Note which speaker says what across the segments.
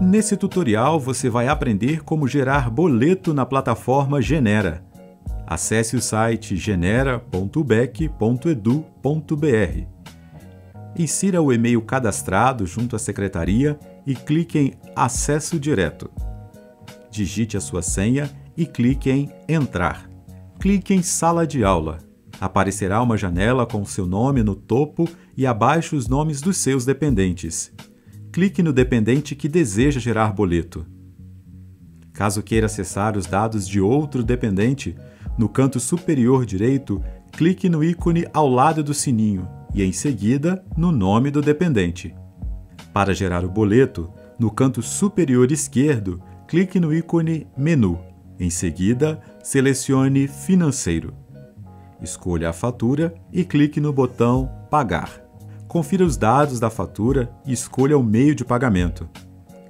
Speaker 1: Nesse tutorial você vai aprender como gerar boleto na plataforma Genera. Acesse o site genera.bec.edu.br. Insira o e-mail cadastrado junto à secretaria e clique em Acesso Direto. Digite a sua senha e clique em Entrar. Clique em Sala de Aula. Aparecerá uma janela com seu nome no topo e abaixo os nomes dos seus dependentes clique no dependente que deseja gerar boleto. Caso queira acessar os dados de outro dependente, no canto superior direito, clique no ícone ao lado do sininho e, em seguida, no nome do dependente. Para gerar o boleto, no canto superior esquerdo, clique no ícone Menu. Em seguida, selecione Financeiro. Escolha a fatura e clique no botão Pagar confira os dados da fatura e escolha o meio de pagamento.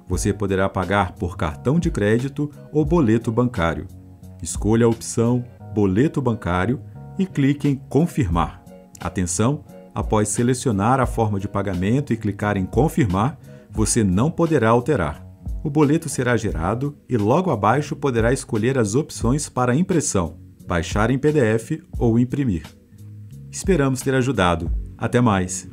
Speaker 1: Você poderá pagar por cartão de crédito ou boleto bancário. Escolha a opção Boleto Bancário e clique em Confirmar. Atenção! Após selecionar a forma de pagamento e clicar em Confirmar, você não poderá alterar. O boleto será gerado e logo abaixo poderá escolher as opções para impressão, baixar em PDF ou imprimir. Esperamos ter ajudado. Até mais!